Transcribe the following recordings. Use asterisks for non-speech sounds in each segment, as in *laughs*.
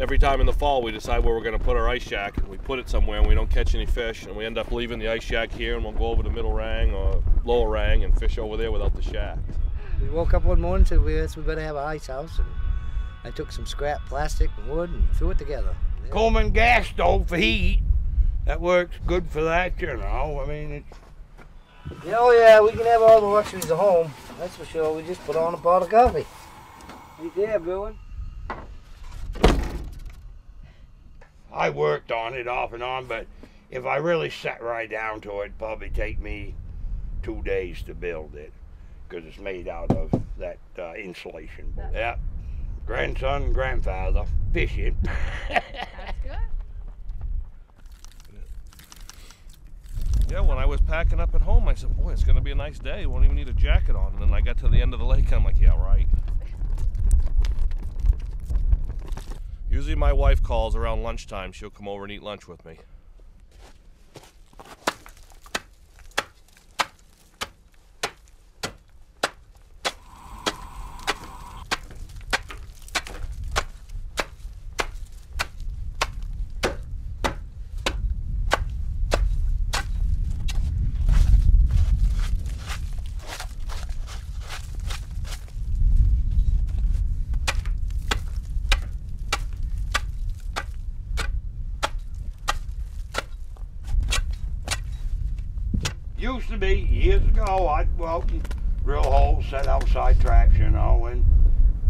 every time in the fall we decide where we're going to put our ice shack and we put it somewhere and we don't catch any fish and we end up leaving the ice shack here and we'll go over to middle Range or lower Range and fish over there without the shack. We woke up one morning and said we, we better have a ice house and I took some scrap plastic and wood and threw it together. Yeah. Coleman gas stove for heat. That works good for that, you know. I mean, it, Yeah, Oh yeah, we can have all the luxuries of home. That's for sure. We just put on a pot of coffee. Right there, brewing. I worked on it off and on, but if I really sat right down to it, it'd probably take me two days to build it because it's made out of that uh, insulation. board. Yeah. Grandson and grandfather fishing. *laughs* That's good. Yeah, when I was packing up at home, I said, boy, it's going to be a nice day. Won't even need a jacket on. And then I got to the end of the lake and I'm like, yeah, right. Usually my wife calls around lunchtime. She'll come over and eat lunch with me. Used to be years ago, I'd and drill holes, set outside traps, you know, and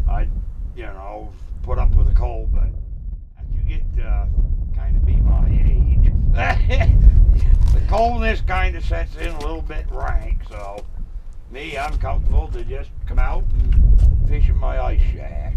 I'd, you know, put up with the cold. But as you get uh, kind of be my age, *laughs* the coldness kind of sets in a little bit rank. So, me, I'm comfortable to just come out and fish in my ice shack.